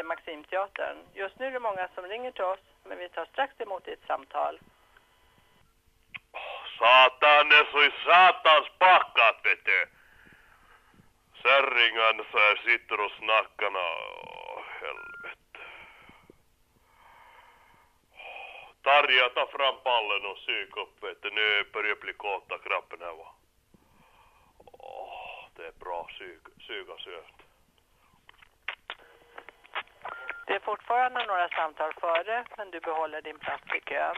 till Maximteatern. Just nu är det många som ringer till oss, men vi tar strax emot ditt samtal. Satan, det är så i satans packat vet du. Särringan så här sitter och snackar Åh, helvete. Tarja, ta fram pallen och syk upp vet du. Nu börjar bli kåta krabben här va. Åh, det är bra syg, suga söt. Det är fortfarande några samtal före, men du behåller din plats i kön.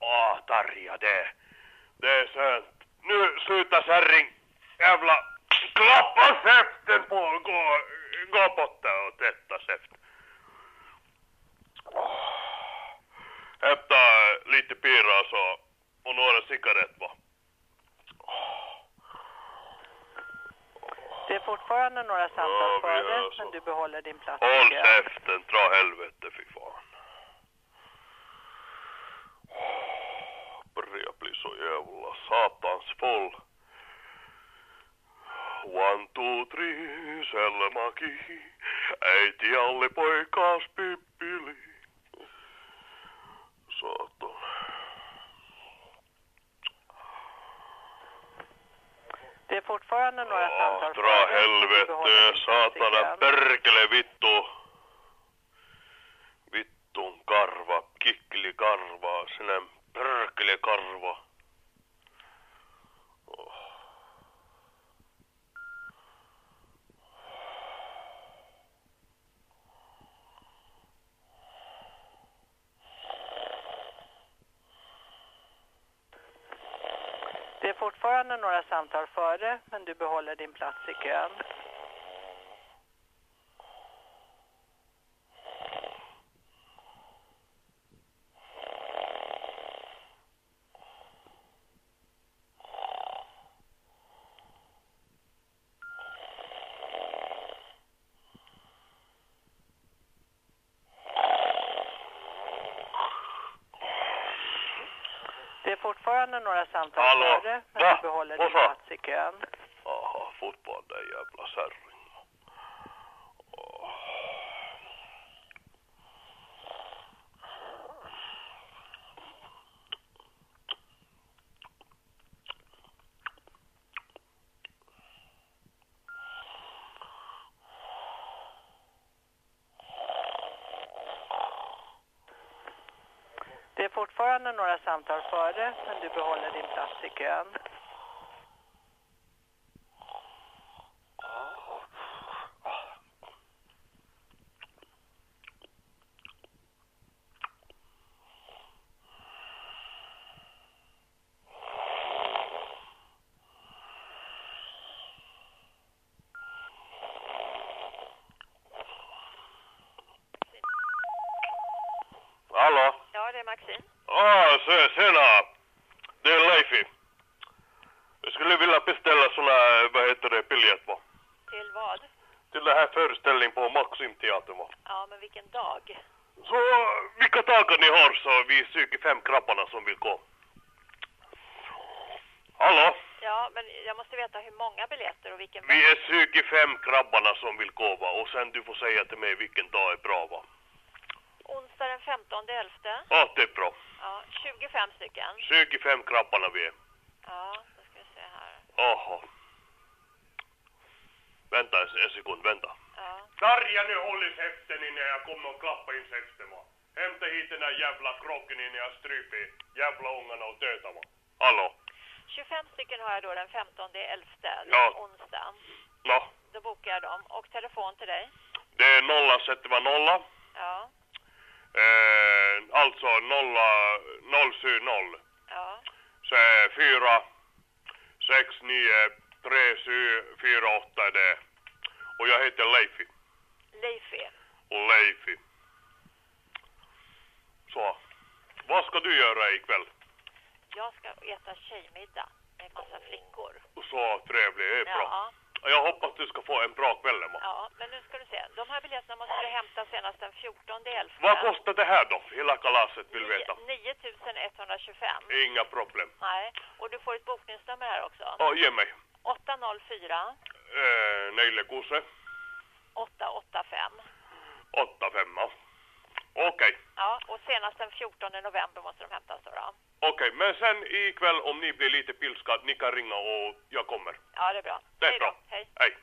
Åh, Tarja, det, det är skönt. Nu sluta kärring. Jävla klappa käften på gå, gå borta och tvätta käften. Åh. Hämta lite pira så, och några cigarett va. Det är fortfarande några samtal Ja, före, hör så. men du behåller din plats Håll käften, dra helvete fy fan. Åh, Börjar bli så jävla satans full. One, two, three, Selmaki. Äiti alle poikas pippili. Satan. Det är fortfarande några Åh, samtal dra före, men du behåller helvete, din plats i satana kön. perkele vittu. Vittun karva, kikkeli karva, sinä perkele karva. Fortfarande några samtal före, men du behåller din plats i kön. Fortfarande några samtal Hallå? före, men Va? du behåller din plats i kön. Aha, fotboll, den jävla kärring. Åh. Det är fortfarande några samtal före, men du behåller din plats i kön. Hallå? Det är Maxine. Ah, tjena. Det är Leifi. Jag skulle vilja beställa såna, vad heter det, biljett va? Till vad? Till den här föreställningen på Maximteatern va? Ja, men vilken dag? Så vilka dagar ni har så vi är 25 grabbarna som vill gå. Hallå? Ja, men jag måste veta hur många biljetter och vilken Vi är 25 grabbarna som vill gå va? Och sen du får säga till mig vilken dag är bra va? onsdag den 15 11. Ja, det är bra. Ja, 25 stycken. 25 krabbarna vi är. Ja, då ska vi se här. Jaha. Vänta en sekund, vänta. Ja. Tarja nu håll i innan jag kommer och klappar in sexten va. Hämta hit den där jävla krocken innan jag stryper jävla ungarna och dödar va. Hallå? 25 stycken har jag då den 15 11, ja. onsdag. Ja. Då bokar jag dem. Och telefon till dig? Det är 0 sätter man 0. Eh, alltså nolla, 070. Ja. Så är fyra, sex, nio, tre, sju, fyra, åtta är det. Och jag heter Leifi. Leifi. Leifi. Så. Vad ska du göra ikväll? Jag ska äta tjejmiddag med massa flickor. Så trevligt, det är bra. Ja. Jag hoppas du ska få en bra kväll Emma. Ja, men nu ska du se. De här biljetterna måste du hämta senast den 14 elfte. Vad kostar det här då? Hela kalaset vill veta. 9125. Inga problem. Nej, och du får ett bokningsnummer här också. Ja, ge mig. 804 Äh, Neilekuse, 885. 85. Okej, Ja, och senast den 14 november måste de hämtas då. då. Okej. Men sen ikväll om ni blir lite pilska, ni kan ringa och jag kommer. Ja, det är bra. Det är bra. Hej. Hej.